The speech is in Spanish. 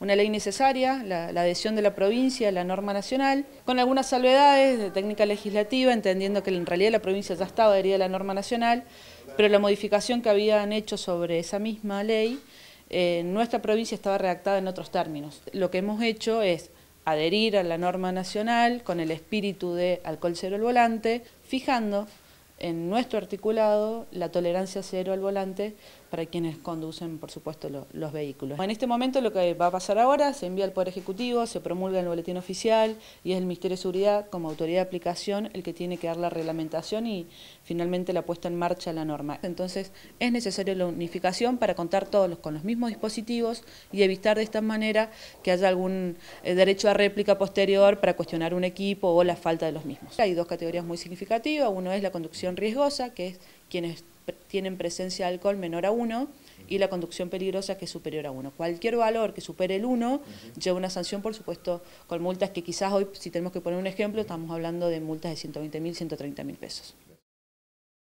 una ley necesaria, la, adhesión de la provincia a la norma nacional, con algunas salvedades de técnica legislativa, entendiendo que en realidad la provincia ya estaba adherida a la norma nacional, pero la modificación que habían hecho sobre esa misma ley, eh, nuestra provincia estaba redactada en otros términos. Lo que hemos hecho es adherir a la norma nacional con el espíritu de alcohol cero al volante, fijando en nuestro articulado la tolerancia cero al volante para quienes conducen, por supuesto, los vehículos. En este momento lo que va a pasar ahora, se envía al Poder Ejecutivo, se promulga en el Boletín Oficial y es el Ministerio de Seguridad como autoridad de aplicación el que tiene que dar la reglamentación y finalmente la puesta en marcha de la norma. Entonces es necesaria la unificación para contar todos con los mismos dispositivos y evitar de esta manera que haya algún eh, derecho a réplica posterior para cuestionar un equipo o la falta de los mismos. Hay dos categorías muy significativas, uno es la conducción riesgosa, que es quienes tienen presencia de alcohol menor a 1 y la conducción peligrosa que es superior a 1. Cualquier valor que supere el 1 lleva una sanción, por supuesto, con multas que quizás hoy, si tenemos que poner un ejemplo, estamos hablando de multas de 120 mil, 130 mil pesos.